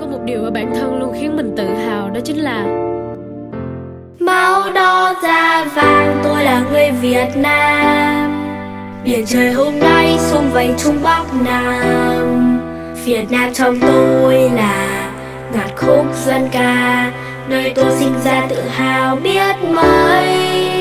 Có một điều ở bản thân luôn khiến mình tự hào, đó chính là Máu đỏ da vàng, tôi là người Việt Nam. Biển trời hôm nay xung vầy Trung Bắc Nam. Việt Nam trong tôi là ngạt khúc dân ca. Nơi tôi sinh ra tự hào biết mấy.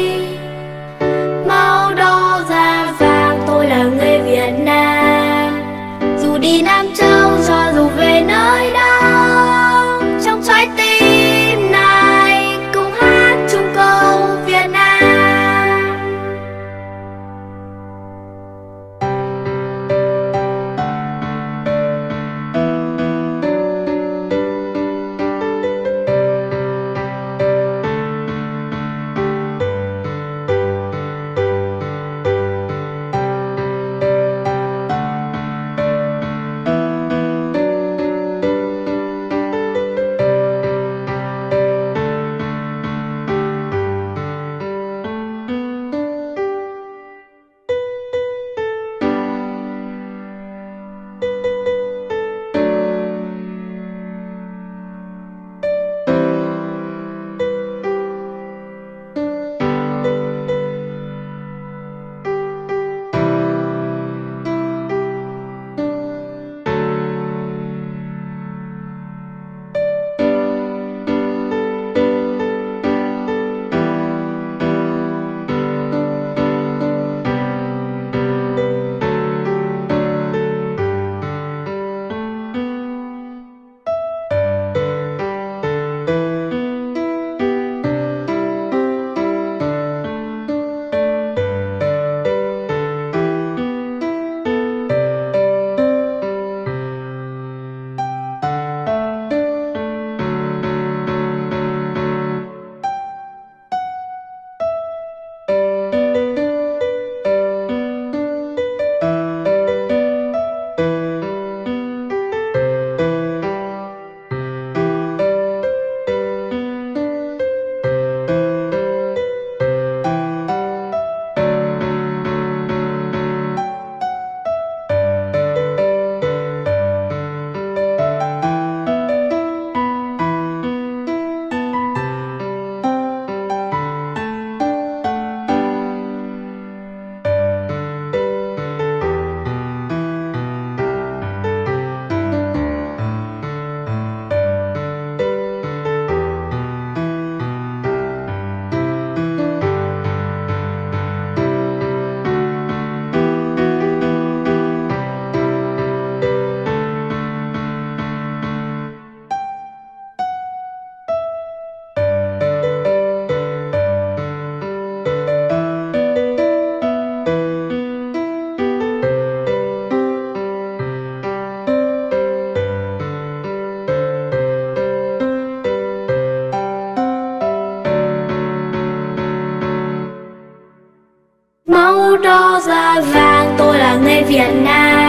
Đo ra da vàng tôi là người Việt Nam.